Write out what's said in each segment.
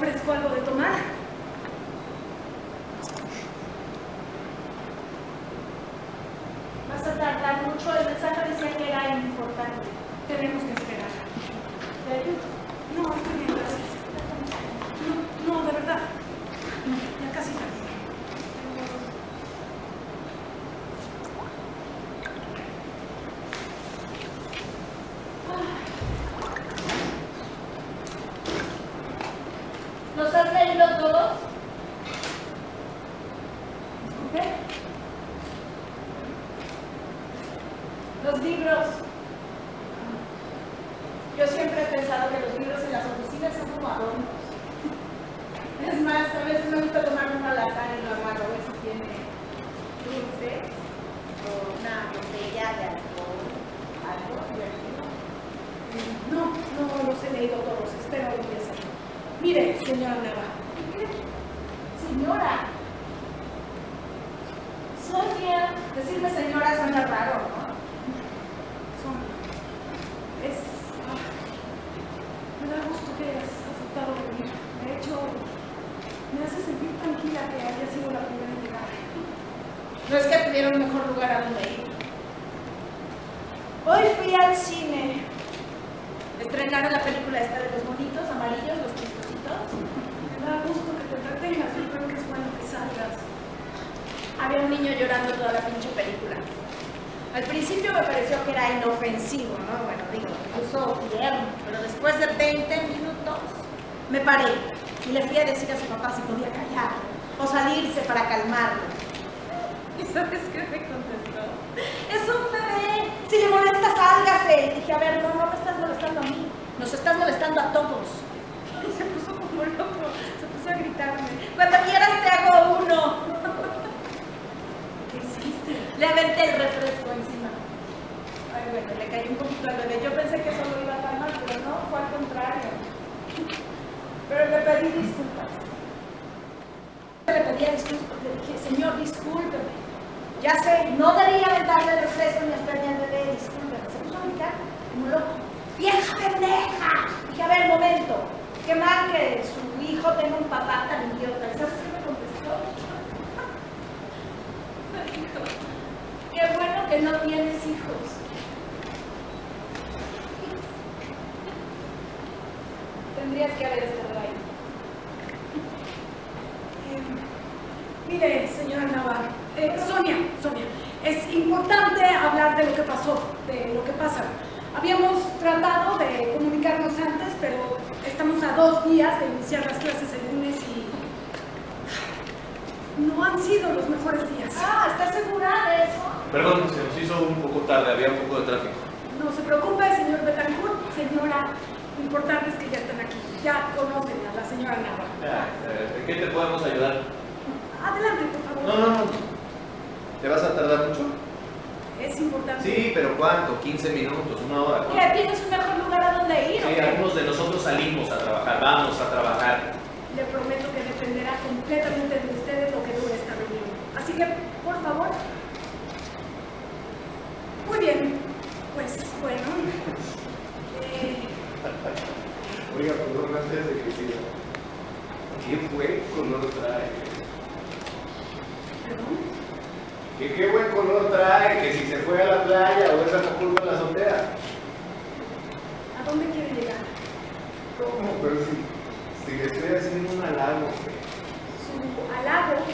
ofrezco algo de tomar? Vas a tardar mucho, el mensaje decía que era importante. Tenemos que esperar. ¿Te ayudo? No, estoy bien, gracias. No, no, de verdad. Ya casi terminé. ¿Los has leído todos? Disculpe. Los libros. Yo siempre he pensado que los libros en las oficinas son como adornos. Es más, a veces me gusta tomar uno al azar y lo agarro, a ver si tiene dulces o una botella de alcohol, algo divertido. No, no los he leído todos. Espero hacerlo. Mire, señora Nava. Señora. Sonia. Decirme señora suena raro, ¿no? Son. Es. ah, me da gusto que hayas aceptado venir. De hecho, me hace sentir tranquila que haya sido la primera en llegar. No es que tuviera un mejor lugar a donde ir. Hoy fui al cine. Estrenaron la película esta de los monitos amarillos, los chistositos. Da gusto que te entretengas. Yo creo que es bueno que salgas. Había un niño llorando toda la pinche película. Al principio me pareció que era inofensivo, ¿no? Bueno, digo, incluso tierno, pero después de 20 minutos me paré y le fui a decir a su papá si podía callar o salirse para calmarlo. ¿Y sabes qué me contestó? Es un bebé, si le molesta, sálgase. Y dije, a ver, no, no me estás molestando a mí, nos estás molestando a todos. Y se puso como loco, se puso a gritarme, cuando quieras te hago uno. ¿Qué hiciste? Le aventé el refresco encima. Ay, bueno, le cayó un poquito al bebé. Yo pensé que eso lo iba a calmar, pero no, fue al contrario. Pero le pedí disculpas. Le pedía disculpas. Le dije, señor, discúlpeme. Ya sé, no debía aventarle el refresco ni hacerle al bebé, discúlpeme. Se puso a gritar como loco. ¡Vieja pendeja! Dije, a ver, momento. Qué mal que su hijo tenga un papá tan idiota. ¿Sabes qué me contestó? Qué bueno que no tienes hijos. Tendrías que haber estado ahí. Eh, mire, señora Navarro, eh, Sonia, Sonia, es importante hablar de lo que pasó, de lo que pasa. Habíamos tratado de comunicarnos antes, pero estamos a dos días de iniciar las clases el lunes y no han sido los mejores días. Ah, ¿estás segura de eso? Perdón, se nos hizo un poco tarde, había un poco de tráfico. No se preocupe, señor Betancourt, señora, lo importante es que ya están aquí. Ya conocen a la señora. Ya, eh, ¿En qué te podemos ayudar? Adelante, por favor. No, no, no. ¿Te vas a tardar mucho? Es importante. Sí, pero ¿cuánto? 15 minutos, una hora. ¿Qué? ¿Tienes un mejor lugar a donde ir? Sí, algunos de nosotros salimos a trabajar, vamos a trabajar. Le prometo que dependerá completamente de ustedes lo que dure esta reunión. Así que, por favor. Muy bien. Pues bueno. Eh, Oiga, perdón, antes de que siga. ¿Qué buen color trae? perdón. ¿Qué, qué buen color trae? Que si se fue a la playa o es Acapulco la azotea. ¿A dónde quiere llegar? ¿Cómo? Pero si, si le estoy haciendo un halago. Su halago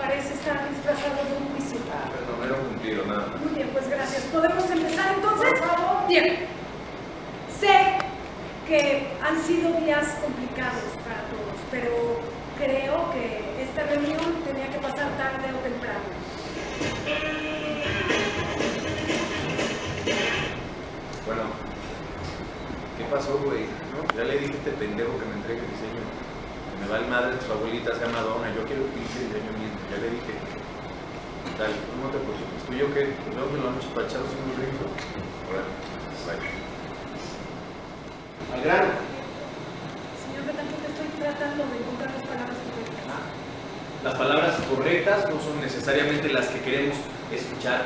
parece estar disfrazado de un juicio. Ah, pero no me lo cumplido nada más. Muy bien, pues gracias. ¿Podemos empezar entonces? Por favor. Bien. Sé que han sido días complicados para todos, pero creo que esta reunión tenía que pasar tarde o temprano. Bueno, ¿qué pasó, güey? ¿No? Ya le dije a este pendejo que me entregue el diseño. Que me va el madre, su abuelita se llama Donna. Yo quiero que hice el diseño mismo. Ya le dije. Tal, no te preocupes. ¿Tú y yo qué? Luego me lo han despachado sin un vaya. Al grano. Señor Betancourt, estoy tratando de encontrar las palabras. Las palabras correctas no son necesariamente las que queremos escuchar.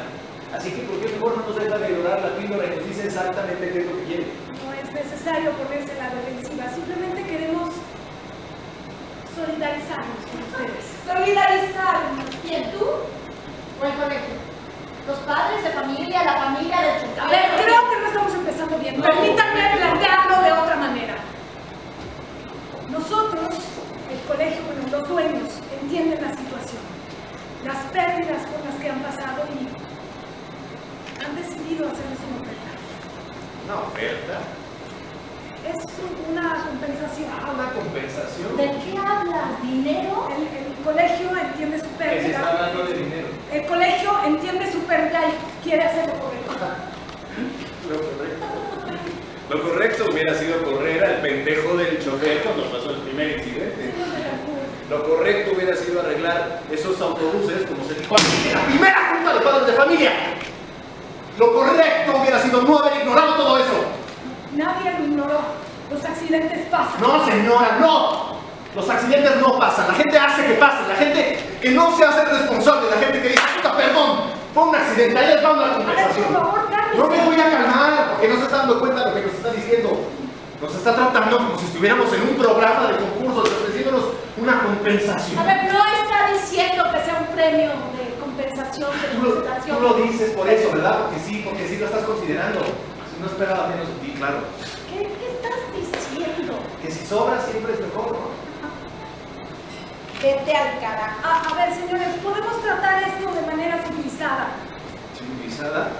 Así que, ¿por qué mejor no nos deja de llorar la píldora y nos dice exactamente qué es lo que quiere? No es necesario ponerse la defensiva, simplemente queremos solidarizarnos con ustedes. Solidarizarnos. ¿Quién, tú o el colegio? Los padres de familia, la familia del chofer. A ver, creo que no estamos empezando bien. Permítanme plantearlo de otra manera. Nosotros, el colegio, bueno, los dueños, entienden la situación, las pérdidas por las que han pasado y han decidido hacerles una oferta. Una oferta. Es una compensación. Ah, una compensación. ¿De qué hablas? ¿Dinero? El, el colegio entiende su Que se está pérdida. hablando de dinero. El colegio entiende su pérdida y quiere hacerlo correcto. Lo correcto. Lo correcto hubiera sido correr al pendejo del chofer cuando pasó el primer incidente. Lo correcto hubiera sido arreglar esos autobuses, como se dijo en la primera junta de padres de familia. Lo correcto hubiera sido no haber ignorado todo eso. Nadie lo ignoró. Los accidentes pasan. No, señora, no. Los accidentes no pasan. La gente hace que pasen. La gente que no se hace responsable. La gente que dice, puta, perdón, fue un accidente. Ahí les va una compensación. por favor. No me voy a calmar porque no se está dando cuenta de lo que nos está diciendo. Nos está tratando como si estuviéramos en un programa de concursos, ofreciéndonos una compensación. A ver, no está diciendo que sea un premio de compensación, de Tú lo, tú lo dices por eso, ¿verdad? Porque sí, porque sí lo estás considerando. Si no esperaba menos de ti, claro. ¿Qué, qué estás diciendo? Que si sobra siempre es mejor, ¿no? Vete al carajo. A, a ver, señores, podemos tratar esto de manera civilizada. Civilizada.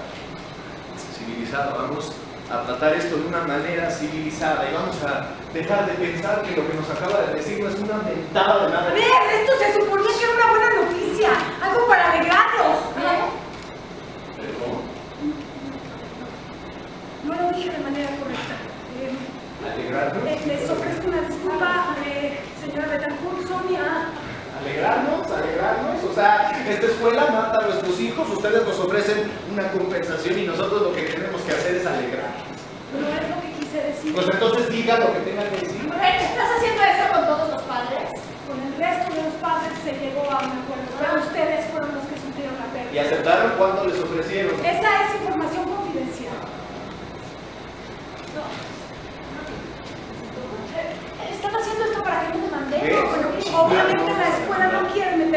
Civilizada. Vamos a tratar esto de una manera civilizada y vamos a dejar de pensar que lo que nos acaba de decir no es una mentada de A nada. ver, esto se suponía que era una buena noticia, algo para alegrarlos. Pero, No lo dije de manera correcta. Eh, Alegrarnos. les, les ofrezco una disculpa, eh, señora Betancourt, Sonia. Alegrarnos, alegrarnos. O sea, esta escuela mata a nuestros hijos, ustedes nos ofrecen una compensación y nosotros lo que tenemos que hacer es alegrarnos. No es lo que quise decir. Pues entonces diga lo que tengan que decir. ¿estás haciendo esto con todos los padres? Con el resto de los padres se llegó a un acuerdo, pero ustedes fueron los que sufrieron la Y pérdida. aceptaron cuando les ofrecieron. Esa es información confidencial. ¿Están haciendo esto para que no te. Bueno, obviamente no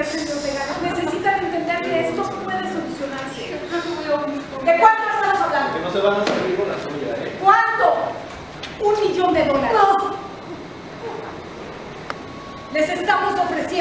los. Necesitan entender que esto puede solucionarse. ¿De cuánto estamos hablando? Que no se van a salir con la suya, ¿eh? ¿Cuánto? Un millón de dólares. Les estamos ofreciendo